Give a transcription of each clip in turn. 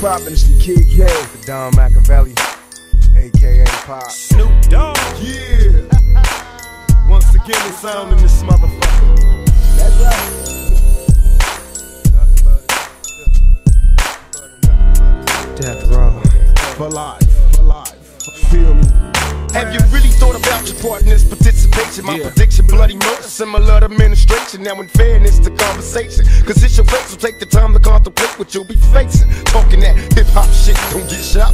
poppin'? It's the Kid K. The Don Makaveli, aka Pop. Snoop Dogg. Yeah. Once again, it's sound in this motherfucker. That's right. Death Row. For life, for life. Feel me? Have you really thought about your partner's participation? My Yeah. prediction, bloody murder, similar to administration. Now, in fairness to conversation, cause it's your face, so take the time to contemplate what you'll be facing.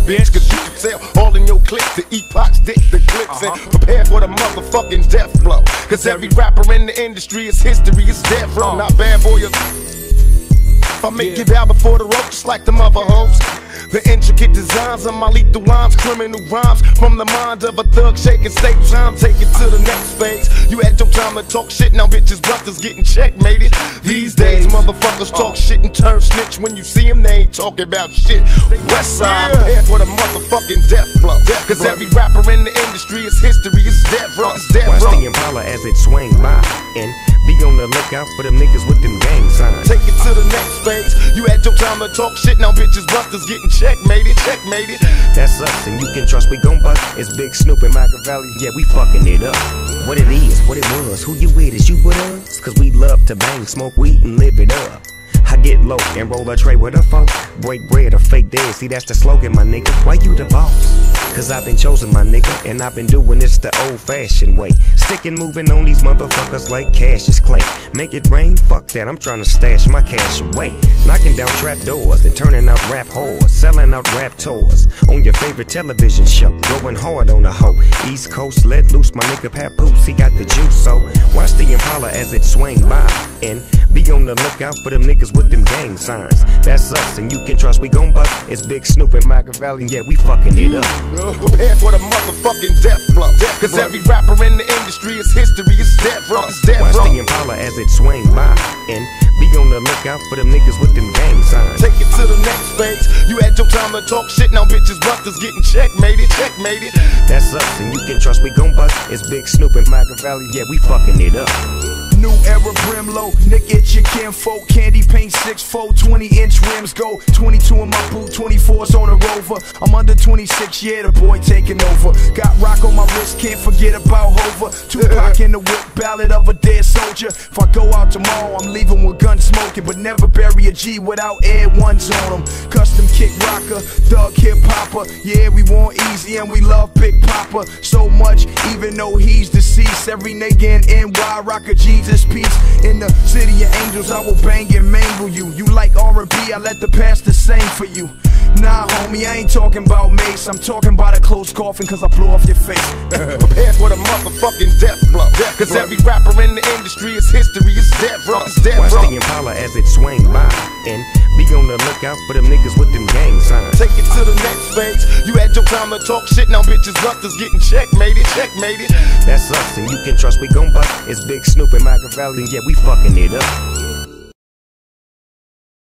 Bitch, cause you can tell all in your clips, the epochs, dick the clips, and uh-huh. prepare for the motherfucking death blow. Cause every rapper in the industry is history, it's death row, uh. not bad boy. If I make it out before the rope, just like the mother hoes. The intricate designs of my lethal lines, criminal rhymes from the mind of a thug shaking state time. Take it to the next phase. You had your time to talk shit, now bitches, brothers getting checkmated. These days, motherfuckers talk shit and turn snitch. When you see them, they ain't talking about shit. West side, for the motherfucking death blow. Cause every rapper in the industry is history, it's death row, it's death Watch row. the Impala as it swing by. And be on the lookout for them niggas with them gang signs. Take it to the next phase. You had your time to talk shit, now bitches, brothers getting checkmated, checkmated. That's us, and you can trust we gon' bust. It's Big Snoop and Makaveli. Yeah, we fucking it up. What it is, what it was, who you with, is you with us? Cause we love to bang, smoke weed, and live it up. I get low and roll a tray with a phone. Break bread or fake dead. See, that's the slogan, my nigga. Why you the boss? Cause I've been chosen, my nigga, and I've been doing this the old fashioned way. Sticking, moving on these motherfuckers like cash is clay. Make it rain? Fuck that, I'm trying to stash my cash away. Knocking down trap doors and turning out rap whores. Selling out rap tours on your favorite television show. Going hard on the hoe. East Coast, let loose, my nigga Papoose, he got the juice. So watch the Impala as it swing by. And be on the lookout for them niggas with them gang signs. That's us, and you can trust we gon' bust. It's Big Snoop and Makaveli, yeah, we fucking it up. Prepare for the motherfucking death blow. Cause every rapper in the industry is history, it's death row, it's death Watch row. the Impala as it swing by. And be on the lookout for them niggas with them gang signs. Take it to the next phase. You had your time to talk shit, now bitches, brothers getting checkmated, checkmated. That's us, and you can trust we gon' bust. It's Big Snoop and Makaveli, yeah, we fucking it up. New era Brimlow, Nick it your kinfolk, candy paint 6'4, 20 inch rims go, 22 in my boot, 24's on a rover. I'm under 26, yeah, the boy taking over. Got can't forget about Hova. Tupac in the whip, ballad of a dead soldier. If I go out tomorrow, I'm leaving with guns smoking, but never bury a G without air ones on them. Custom kick rocker, thug hip hopper, yeah, we want easy and we love Big Poppa so much, even though he's deceased. Every nigga in NY rock a Jesus piece. In the city of angels, I will bang and mangle you. You like R&B, I let the pastor sing for you. Nah, homie, I ain't talking about Mace. I'm talking about a close coffin, cause I blew off your face. Prepare for the motherfucking death blow. Cause every rapper in the industry is history, it's death row, it's death Watch row. the Impala as it swing by. And be on the lookout for them niggas with them gang signs. Take it to the next phase. You had your time to talk shit, now bitches, brothers getting checkmated, checkmated. That's us, and you can trust we gon' bust. It's Big Snoop and Michael Makaveli, yeah, we fucking it up.